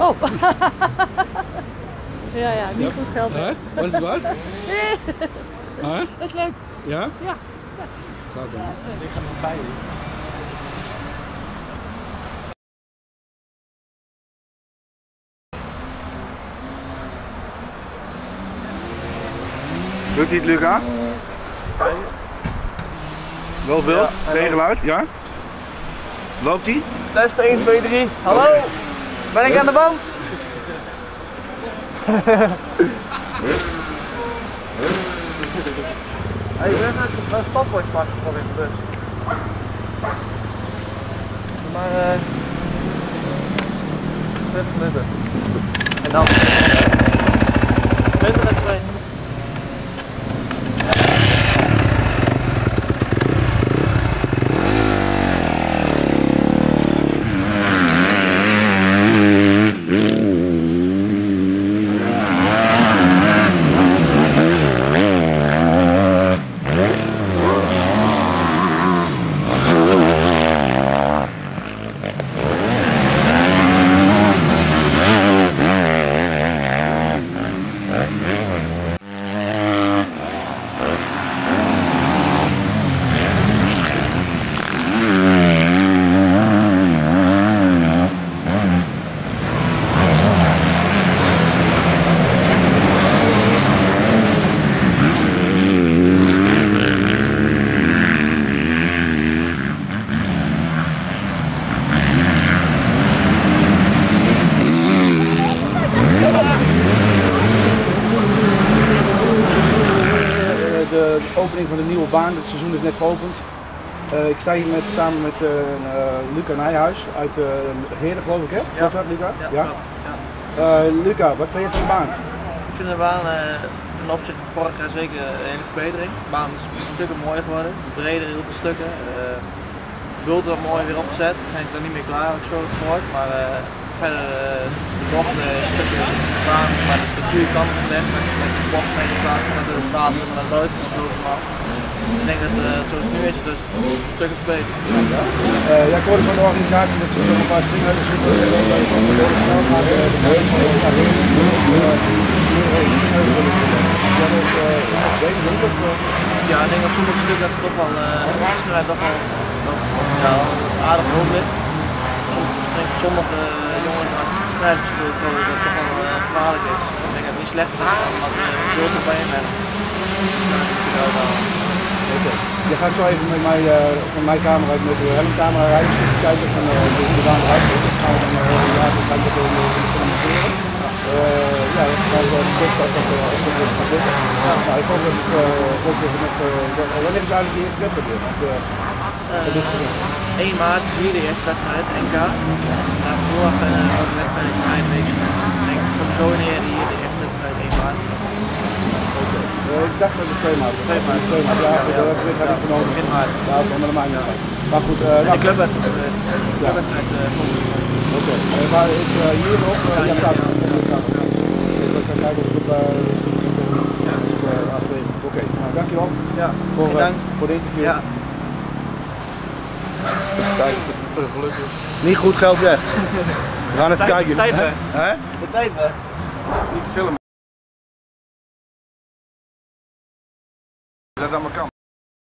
Oh. ja, ja, niet goed geld. Hè? Wat is het waard? Hè? Dat is leuk. Ja? Ja. Zou dan. Ik ga nog veilig. Lukt niet, Luca? Wel veel? Ja, Geen geluid? Ja? Loopt hij? Test 1, 2, 3. Hallo? Ben ik aan de band? Hey, ik ben net een stopwatch pakken voor in de bus. Maar eh 20 minuten. En dan 20 en 2. Eh, de opening van de nieuwe baan, het seizoen is net geopend. Eh, ik sta hier met, samen met eh, eh, Luca Nijhuis uit uh, Heerden geloof ik hè? Ja. Dat Luca? Ja, Ja? Luca, wat vind je van de baan? Ik vind de baan ten opzichte van vorig jaar zeker een hele verbetering. De baan is stukken mooier geworden, breder heel veel stukken. Uh, bulten wat mooi weer opgezet. We zijn er niet meer klaar, ik zo gehoord. Maar eh, verder uh, de bochten, stukken de baan, maar de structuur kan gelegd. Met, de bocht mee in plaats van de platen en de lood gesloten maar Ik denk dat uh, zoals het nu is, dus stukken verbeterd. Eh, ja, ik hoorde van de organisatie dat ze een paar dingen hebben. En eh, eh. Eh, eh, eh, eh, ja, ik denk ik, eh, ik op sommige stukken dat ze toch wel uh, de snelheid toch wel ja, aardig hoog ligt. Soms, ik denk sommige uh, jongens als het snelheidsverschil dat het toch wel uh, gevaarlijk is. Ik denk dat het niet slecht is, omdat er uh, veel te bij en Oké. Je gaat zo even met mij, van mijn camera uit met de helmcamera rijden, kijken van uh, hoe de baan eruit ziet. Dan gaan we dan uh, ja, dan gaan we dat in de filmeren. Uh, ja, dan gaan we de test dat dat ook nog eens gaat lukken. Ja. Nou, ik hoop dat het uh, ook weer met, uh, wanneer is eigenlijk de eerste wedstrijd weer? Want, uh, uh, 1 maart hier de eerste wedstrijd, NK. Verwacht uh, ook wedstrijd in eind week. Ik denk sowieso wanneer hier de eerste wedstrijd 1 maart ik dacht dat het 2 maart was. 2 maart. 2 maart, ja, dat heb ik genomen. Begin maart. Ja, maar dat maakt niet uit. Maar goed, uh, nou, de clubwedstrijd. De clubwedstrijd. Oké, maar is hier nog? Ja, ja, ja. Ik kan kijken of ik op ja. Oké, okay. nou dankjewel ja. Voor, voor de interview. Ja. Het gelukkig. Niet goed geld weg. We gaan even kijken. De tijd weg. Hè? De tijd weg. Niet te filmen. Dat allemaal kan.